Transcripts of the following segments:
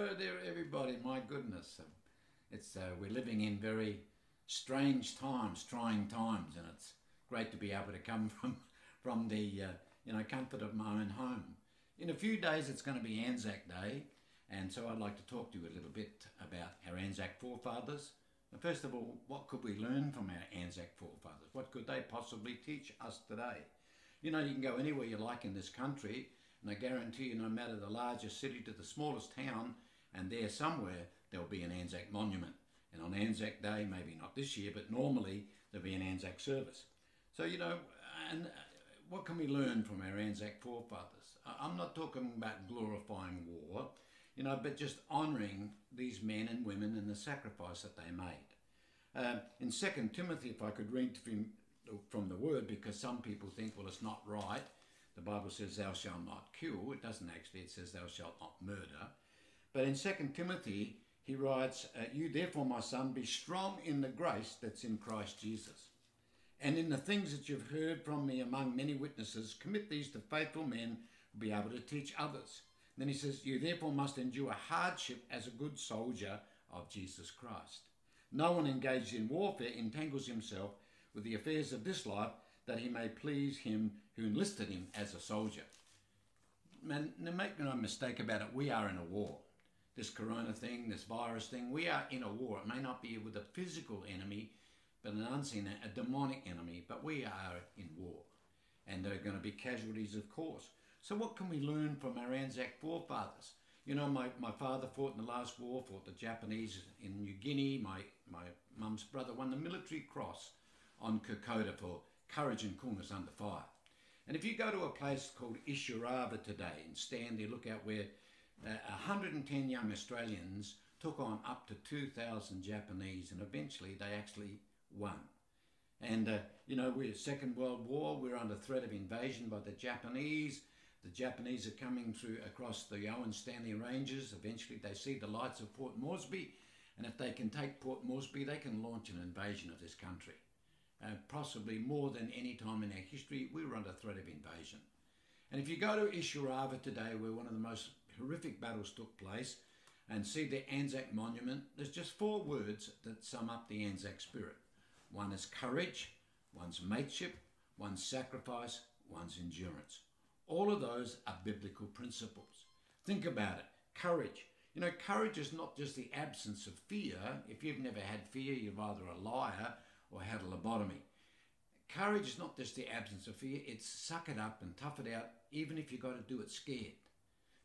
There, everybody. My goodness, um, it's uh, we're living in very strange times, trying times, and it's great to be able to come from from the uh, you know comfort of my own home. In a few days, it's going to be Anzac Day, and so I'd like to talk to you a little bit about our Anzac forefathers. First of all, what could we learn from our Anzac forefathers? What could they possibly teach us today? You know, you can go anywhere you like in this country, and I guarantee you, no matter the largest city to the smallest town, and there somewhere there'll be an Anzac monument. And on Anzac Day, maybe not this year, but normally there'll be an Anzac service. So, you know, and uh, what can we learn from our Anzac forefathers? I'm not talking about glorifying war, you know, but just honouring these men and women and the sacrifice that they made. Uh, in Second Timothy, if I could read from, from the word, because some people think, well, it's not right. The Bible says, "Thou shalt not kill." It doesn't actually. It says, "Thou shalt not murder." But in Second Timothy, he writes, uh, "You therefore, my son, be strong in the grace that's in Christ Jesus." And in the things that you've heard from me among many witnesses, commit these to faithful men who will be able to teach others. Then he says, You therefore must endure hardship as a good soldier of Jesus Christ. No one engaged in warfare entangles himself with the affairs of this life that he may please him who enlisted him as a soldier. Man, make no mistake about it, we are in a war. This corona thing, this virus thing, we are in a war. It may not be with a physical enemy, but an unseen, a demonic enemy, but we are in war. And there are going to be casualties, of course. So, what can we learn from our Anzac forefathers? You know, my, my father fought in the last war, fought the Japanese in New Guinea. My, my mum's brother won the military cross on Kokoda for courage and coolness under fire. And if you go to a place called Isurava today and stand there, look out where uh, 110 young Australians took on up to 2,000 Japanese, and eventually they actually won. And, uh, you know, we're Second World War, we're under threat of invasion by the Japanese. The Japanese are coming through across the Owen Stanley Ranges. Eventually they see the lights of Port Moresby. And if they can take Port Moresby, they can launch an invasion of this country. Uh, possibly more than any time in our history, we were under threat of invasion. And if you go to Isurava today, where one of the most horrific battles took place, and see the Anzac monument, there's just four words that sum up the Anzac spirit. One is courage, one's mateship, one's sacrifice, one's endurance. All of those are biblical principles. Think about it. Courage. You know, courage is not just the absence of fear. If you've never had fear, you're either a liar or had a lobotomy. Courage is not just the absence of fear, it's suck it up and tough it out, even if you've got to do it scared.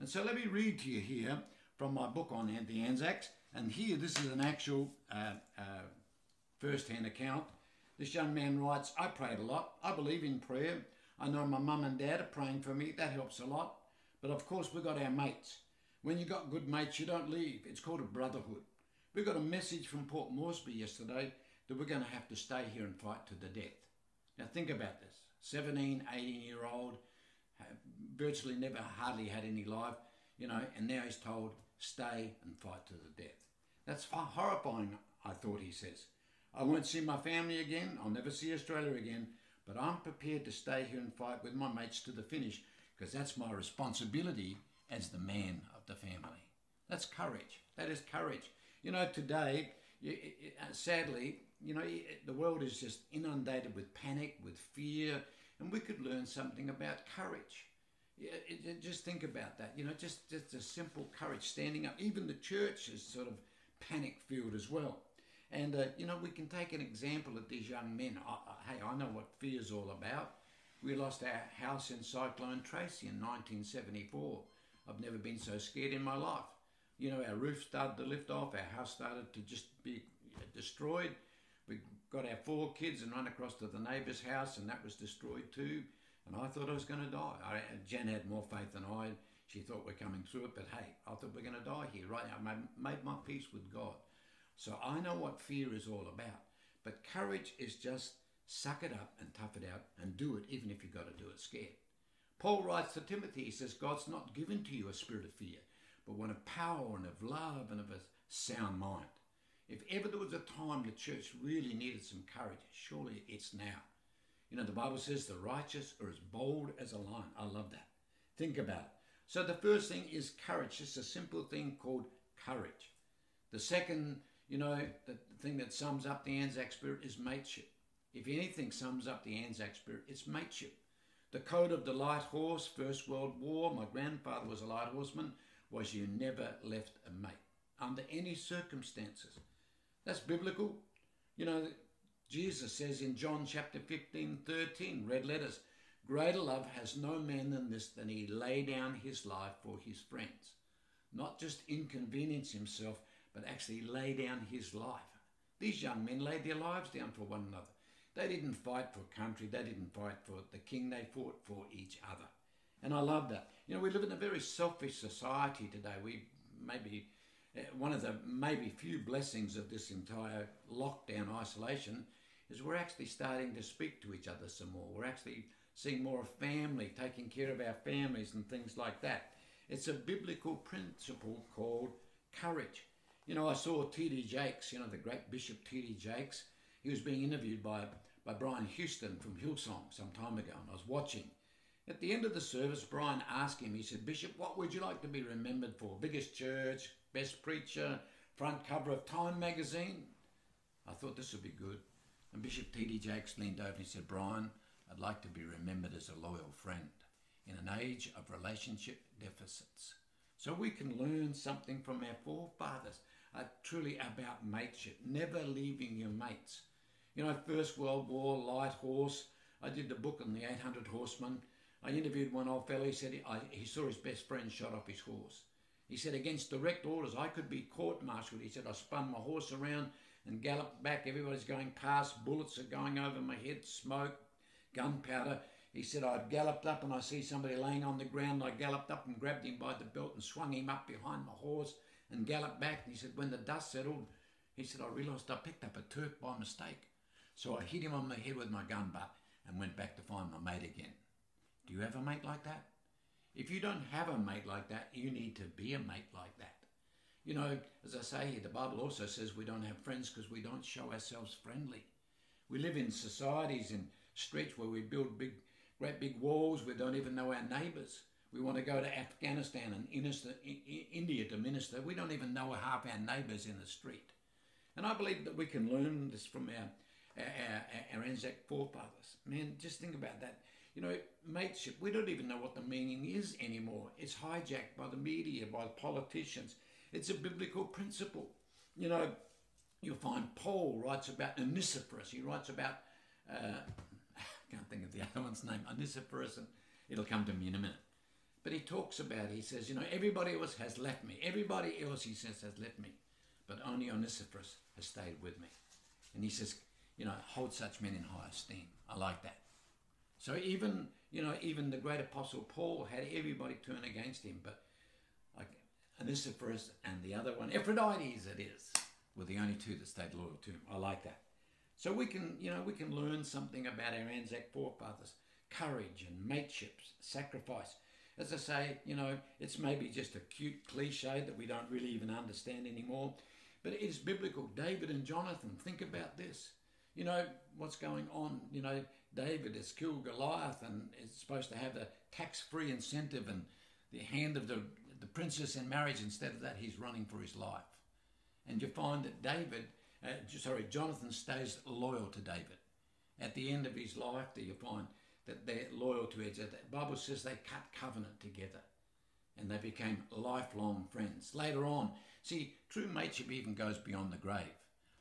And so let me read to you here from my book on the Anzacs. And here, this is an actual uh, uh, first hand account. This young man writes I prayed a lot. I believe in prayer. I know my mum and dad are praying for me. That helps a lot. But of course, we've got our mates. When you've got good mates, you don't leave. It's called a brotherhood. We got a message from Port Moresby yesterday that we're going to have to stay here and fight to the death. Now, think about this 17, 18 year old, virtually never hardly had any life, you know, and now he's told, stay and fight to the death. That's horrifying, I thought he says. I won't see my family again, I'll never see Australia again, but I'm prepared to stay here and fight with my mates to the finish because that's my responsibility as the man of the family. That's courage. That is courage. You know, today, sadly, you know, the world is just inundated with panic, with fear, and we could learn something about courage. Just think about that. You know, just, just a simple courage, standing up. Even the church is sort of panic filled as well. And, uh, you know, we can take an example of these young men. I, I, hey, I know what fear is all about. We lost our house in Cyclone Tracy in 1974. I've never been so scared in my life. You know, our roof started to lift off, our house started to just be destroyed. We got our four kids and run across to the neighbour's house, and that was destroyed too. And I thought I was going to die. I, Jen had more faith than I. She thought we're coming through it, but hey, I thought we're going to die here. Right now, I made my peace with God. So I know what fear is all about. But courage is just suck it up and tough it out and do it, even if you've got to do it scared. Paul writes to Timothy, he says, God's not given to you a spirit of fear, but one of power and of love and of a sound mind. If ever there was a time the church really needed some courage, surely it's now. You know, the Bible says the righteous are as bold as a lion. I love that. Think about it. So the first thing is courage, just a simple thing called courage. The second, you know, the thing that sums up the Anzac spirit is mateship. If anything sums up the Anzac spirit, it's mateship. The code of the light horse, First World War, my grandfather was a light horseman, was you never left a mate under any circumstances. That's biblical. You know, Jesus says in John chapter 15, 13, red letters, Greater love has no man than this, than he lay down his life for his friends. Not just inconvenience himself, but actually lay down his life. These young men laid their lives down for one another. They didn't fight for country, they didn't fight for the king, they fought for each other. And I love that. You know, we live in a very selfish society today. We maybe Uh, one of the maybe few blessings of this entire lockdown isolation is we're actually starting to speak to each other some more. We're actually seeing more of family, taking care of our families and things like that. It's a biblical principle called courage. You know, I saw T.D. Jakes, you know, the great Bishop T.D. Jakes. He was being interviewed by, by Brian Houston from Hillsong some time ago, and I was watching. At the end of the service, Brian asked him, he said, Bishop, what would you like to be remembered for? Biggest church, best preacher, front cover of Time magazine? I thought this would be good. And Bishop T.D. Jakes leaned over and he said, Brian, I'd like to be remembered as a loyal friend in an age of relationship deficits. So we can learn something from our forefathers, uh, truly about mateship, never leaving your mates. You know, First World War, Light Horse. I did the book on the 800 Horsemen. I interviewed one old fellow. He said he, I, he saw his best friend shot off his horse. He said, against direct orders, I could be court-martialed. He said, I spun my horse around and galloped back. Everybody's going past. Bullets are going over my head, smoke, gunpowder. He said, I galloped up and I see somebody laying on the ground. I galloped up and grabbed him by the belt and swung him up behind my horse and galloped back. And he said, when the dust settled, he said, I realised I picked up a Turk by mistake. So I hit him on the head with my gun butt and went back to find my mate again. Do you have a mate like that? If you don't have a mate like that, you need to be a mate like that. You know, as I say here, the Bible also says we don't have friends because we don't show ourselves friendly. We live in societies and streets where we build big, great big walls. We don't even know our neighbours. We want to go to Afghanistan and India to minister. We don't even know half our neighbours in the street. And I believe that we can learn this from our, our, our Anzac forefathers. Man, just think about that. You know, mateship, we don't even know what the meaning is anymore. It's hijacked by the media, by the politicians. It's a biblical principle. You know, you'll find Paul writes about Onesiphorus. He writes about, uh, I can't think of the other one's name, Onesiphorus, and it'll come to me in a minute. But he talks about, he says, you know, everybody else has left me. Everybody else, he says, has left me. But only Onesiphorus has stayed with me. And he says, you know, hold such men in high esteem. I like that. So even, you know, even the great apostle Paul had everybody turn against him, but Onesiphorus and the other one, Epaphroditus it is, were the only two that stayed loyal to him. I like that. So we can, you know, we can learn something about our Anzac forefathers. Courage and mateship, sacrifice. As I say, you know, it's maybe just a cute cliche that we don't really even understand anymore, but it is biblical. David and Jonathan, think about this. You know, what's going on? You know, David has killed Goliath and is supposed to have the tax free incentive and the hand of the the princess in marriage. Instead of that, he's running for his life. And you find that David, uh, sorry, Jonathan stays loyal to David. At the end of his life, do you find that they're loyal to each other? The Bible says they cut covenant together and they became lifelong friends. Later on, see, true mateship even goes beyond the grave.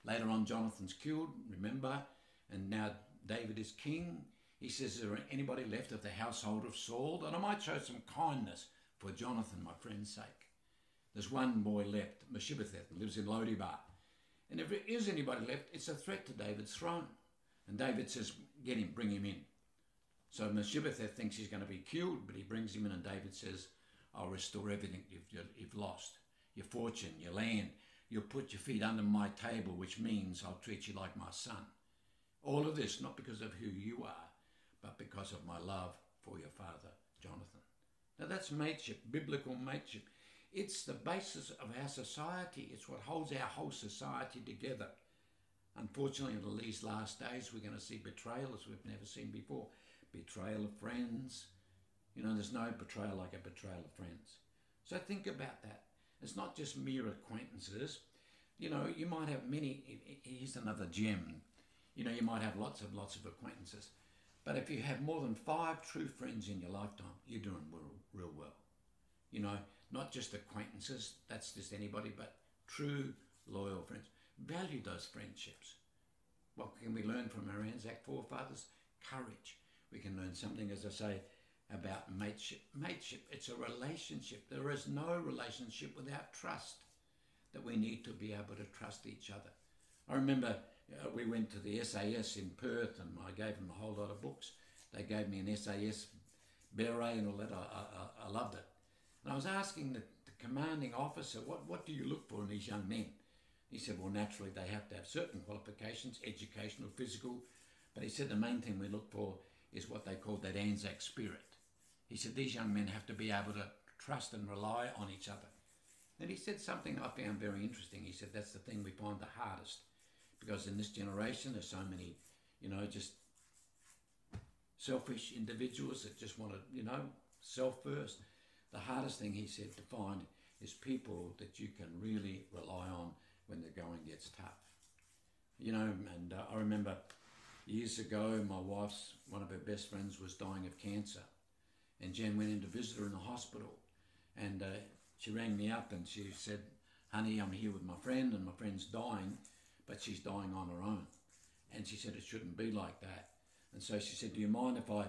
Later on, Jonathan's killed, remember, and now David is king. He says, Is there anybody left of the household of Saul that I might show some kindness for Jonathan, my friend's sake. There's one boy left, Mephibosheth, lives in Lodebar. And if there is anybody left, it's a threat to David's throne. And David says, get him, bring him in. So Mephibosheth thinks he's going to be killed, but he brings him in and David says, I'll restore everything you've, you've lost. Your fortune, your land. You'll put your feet under my table, which means I'll treat you like my son. All of this, not because of who you are, but because of my love for your father, Jonathan. Now that's mateship, biblical mateship. It's the basis of our society. It's what holds our whole society together. Unfortunately, in these last days, we're going to see betrayal as we've never seen before. Betrayal of friends. You know, there's no betrayal like a betrayal of friends. So think about that. It's not just mere acquaintances. You know, you might have many. Here's another gem. You know, you might have lots and lots of acquaintances, but if you have more than five true friends in your lifetime, you're doing real, real well. You know, not just acquaintances. That's just anybody, but true loyal friends. Value those friendships. What can we learn from our Anzac forefathers? Courage. We can learn something, as I say, about mateship. Mateship, it's a relationship. There is no relationship without trust, that we need to be able to trust each other. I remember uh, we went to the SAS in Perth and I gave them a whole lot of books. They gave me an SAS beret and all that. I, I, I loved it. And I was asking the, the commanding officer, what, what do you look for in these young men? He said, well, naturally, they have to have certain qualifications, educational, physical. But he said the main thing we look for is what they call that Anzac spirit. He said these young men have to be able to trust and rely on each other. And he said something I found very interesting. He said that's the thing we find the hardest because in this generation there's so many, you know, just selfish individuals that just want to, you know, self first. The hardest thing he said to find is people that you can really rely on when the going gets tough. You know, and uh, I remember years ago, my wife's one of her best friends was dying of cancer, and Jen went in to visit her in the hospital, and uh, she rang me up and she said, "Honey, I'm here with my friend, and my friend's dying, but she's dying on her own." And she said it shouldn't be like that. And so she said, "Do you mind if I?"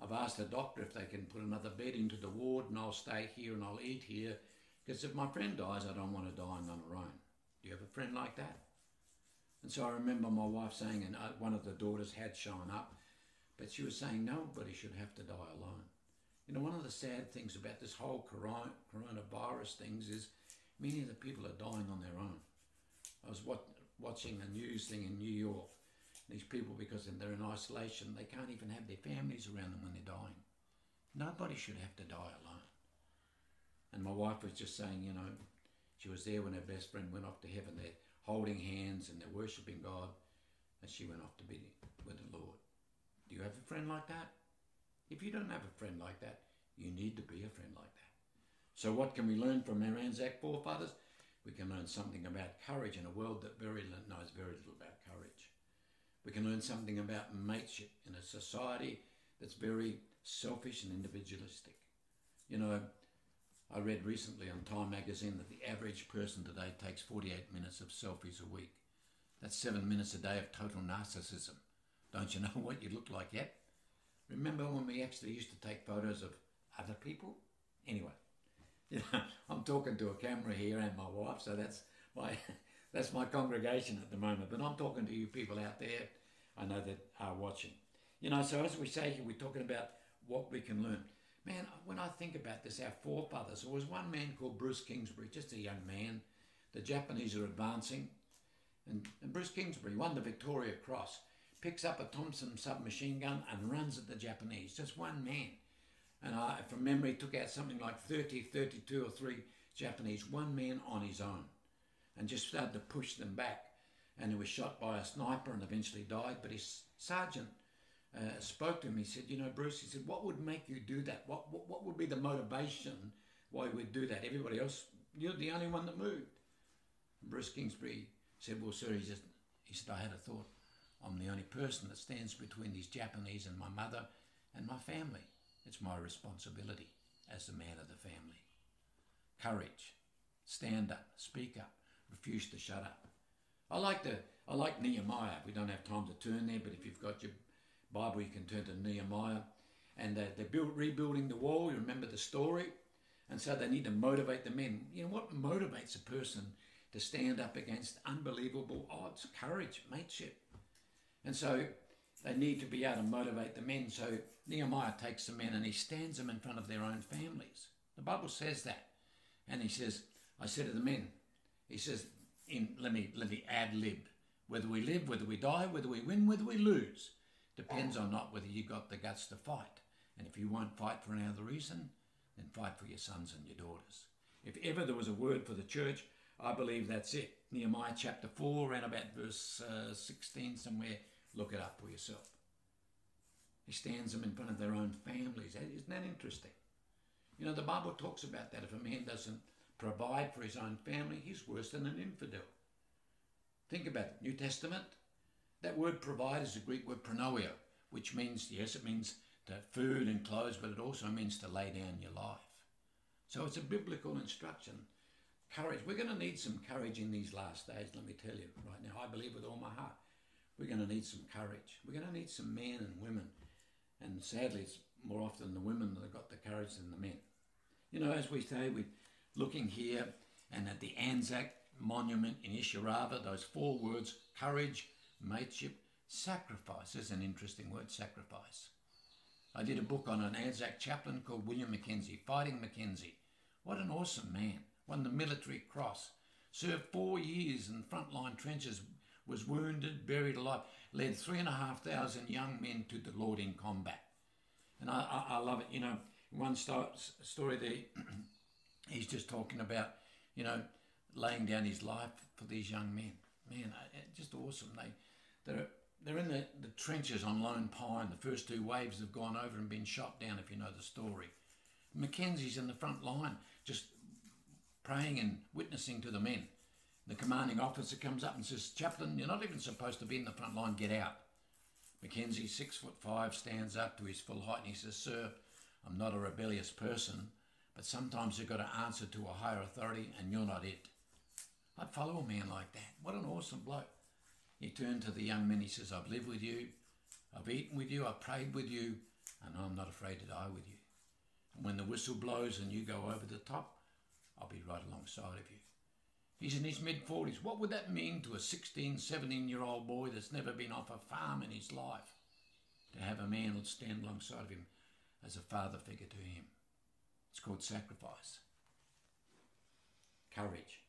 I've asked the doctor if they can put another bed into the ward, and I'll stay here and I'll eat here, because if my friend dies, I don't want to die on her own. Do you have a friend like that? And so I remember my wife saying, and uh, one of the daughters had shown up, but she was saying nobody should have to die alone. You know, one of the sad things about this whole corona, coronavirus things is many of the people are dying on their own. I was watching a news thing in New York. These people, because they're in isolation, they can't even have their families around them when they're dying. Nobody should have to die alone. And my wife was just saying, you know, she was there when her best friend went off to heaven. They're holding hands and they're worshipping God, and she went off to be with the Lord. Do you have a friend like that? If you don't have a friend like that, you need to be a friend like that. So, what can we learn from our Anzac forefathers? We can learn something about courage in a world that very knows very little about courage. We can learn something about mateship in a society that's very selfish and individualistic. You know, I read recently on Time magazine that the average person today takes 48 minutes of selfies a week. That's seven minutes a day of total narcissism. Don't you know what you look like yet? Remember when we actually used to take photos of other people? Anyway, you know, I'm talking to a camera here and my wife, so that's my that's my congregation at the moment. But I'm talking to you people out there. I know that are watching. You know, so as we say here, we're talking about what we can learn. Man, when I think about this, our forefathers, there was one man called Bruce Kingsbury, just a young man. The Japanese are advancing. And, and Bruce Kingsbury won the Victoria Cross, picks up a Thompson submachine gun and runs at the Japanese. Just one man. And I, from memory, took out something like 30, 32 or 3 Japanese, one man on his own, and just started to push them back. And he was shot by a sniper and eventually died. But his sergeant uh, spoke to him. He said, "You know, Bruce," he said, "what would make you do that? What, what what would be the motivation why you would do that? Everybody else, you're the only one that moved." And Bruce Kingsbury said, "Well, sir," he just he said, "I had a thought. I'm the only person that stands between these Japanese and my mother and my family. It's my responsibility as the man of the family. Courage, stand up, speak up, refuse to shut up." I like the I like Nehemiah. We don't have time to turn there, but if you've got your Bible, you can turn to Nehemiah. And they're, they're build, rebuilding the wall. You remember the story? And so they need to motivate the men. You know, what motivates a person to stand up against unbelievable odds? Courage, mateship. And so they need to be able to motivate the men. So Nehemiah takes the men and he stands them in front of their own families. The Bible says that. And he says, I said to the men, he says, in, let me let me ad lib. Whether we live, whether we die, whether we win, whether we lose, depends on not whether you got the guts to fight. And if you won't fight for any other reason, then fight for your sons and your daughters. If ever there was a word for the church, I believe that's it. Nehemiah chapter 4, around about verse uh, 16 somewhere. Look it up for yourself. He stands them in front of their own families. Isn't that interesting? You know, the Bible talks about that. If a man doesn't provide for his own family, he's worse than an infidel. Think about it. New Testament, that word provide is the Greek word pronoia, which means, yes, it means to food and clothes, but it also means to lay down your life. So it's a biblical instruction. Courage. We're going to need some courage in these last days, let me tell you right now. I believe with all my heart. We're going to need some courage. We're going to need some men and women. And sadly, it's more often the women that have got the courage than the men. You know, as we say, we're looking here and at the Anzac monument in Isurava, those four words courage, mateship, sacrifice is an interesting word, sacrifice. I did a book on an Anzac chaplain called William Mackenzie, Fighting Mackenzie. What an awesome man. Won the Military Cross. Served four years in frontline trenches, was wounded, buried alive, led three and a half thousand young men to the Lord in combat. And I, I, I love it. You know, one story there, he's just talking about, you know, laying down his life for these young men. Man, uh, uh, just awesome. They, they're, they're in the, the trenches on Lone Pine. The first two waves have gone over and been shot down, if you know the story. Mackenzie's in the front line, just praying and witnessing to the men. The commanding officer comes up and says, Chaplain, you're not even supposed to be in the front line, get out. Mackenzie, six foot five, stands up to his full height and he says, Sir, I'm not a rebellious person, but sometimes you've got to answer to a higher authority and you're not it. I'd follow a man like that. What an awesome bloke. He turned to the young men, he says, I've lived with you, I've eaten with you, I've prayed with you, and I'm not afraid to die with you. And when the whistle blows and you go over the top, I'll be right alongside of you. He's in his mid 40s. What would that mean to a 16, 17 year old boy that's never been off a farm in his life? To have a man stand alongside of him as a father figure to him. It's called sacrifice. Courage,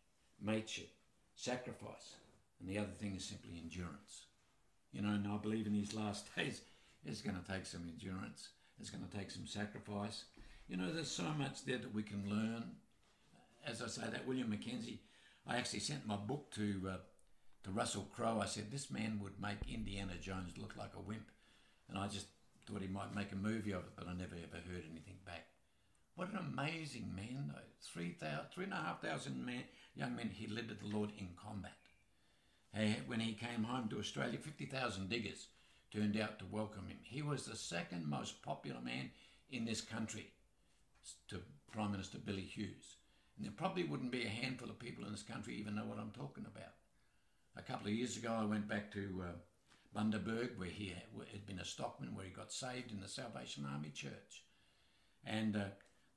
mateship, sacrifice. And the other thing is simply endurance. You know, and I believe in these last days, it's going to take some endurance. It's going to take some sacrifice. You know, there's so much there that we can learn. As I say, that William Mackenzie, I actually sent my book to uh, to Russell Crowe. I said this man would make Indiana Jones look like a wimp, and I just thought he might make a movie of it, but I never ever heard anything back. What an amazing man, though. Three thousand, three and a half thousand men, young men he led to the Lord in combat. when he came home to Australia, 50,000 diggers turned out to welcome him. He was the second most popular man in this country to Prime Minister Billy Hughes. There probably wouldn't be a handful of people in this country even know what I'm talking about. A couple of years ago, I went back to uh, Bundaberg, where he had been a stockman, where he got saved in the Salvation Army Church. And uh,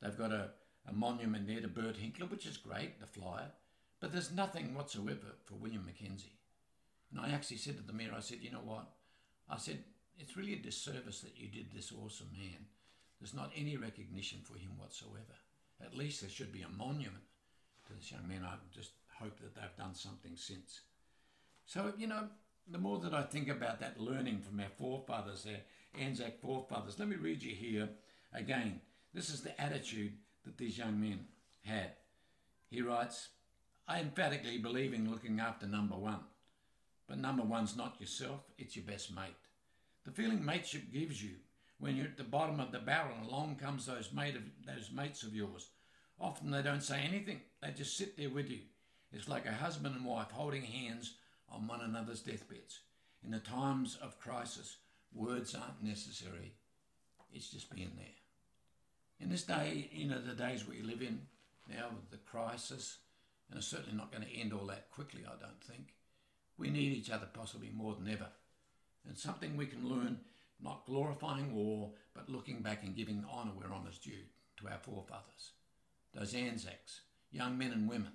they've got a, a monument there to Bert Hinkler, which is great, the flyer. But there's nothing whatsoever for William Mackenzie. And I actually said to the mayor, I said, you know what? I said, it's really a disservice that you did this awesome man. There's not any recognition for him whatsoever. At least there should be a monument to this young man. I just hope that they've done something since. So, you know, the more that I think about that learning from our forefathers, our Anzac forefathers, let me read you here again. This is the attitude that these young men had. He writes, I emphatically believe in looking after number one. But number one's not yourself, it's your best mate. The feeling mateship gives you when you're at the bottom of the barrel and along comes those mate of those mates of yours. Often they don't say anything, they just sit there with you. It's like a husband and wife holding hands on one another's deathbeds. In the times of crisis, words aren't necessary. It's just being there. In this day, you know, the days we live in now with the crisis, and it's certainly not going to end all that quickly, I don't think. We need each other possibly more than ever. And something we can learn, not glorifying war, but looking back and giving honour where honour's due to our forefathers. Those Anzacs, young men and women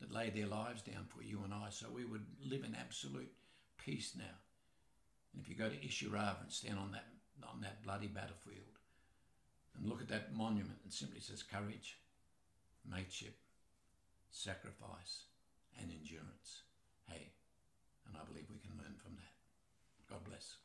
that laid their lives down for you and I so we would live in absolute peace now. And if you go to Isurava and stand on that, on that bloody battlefield and look at that monument, it simply says courage, mateship, sacrifice, and endurance. Hey, and I believe we can learn from that. God bless.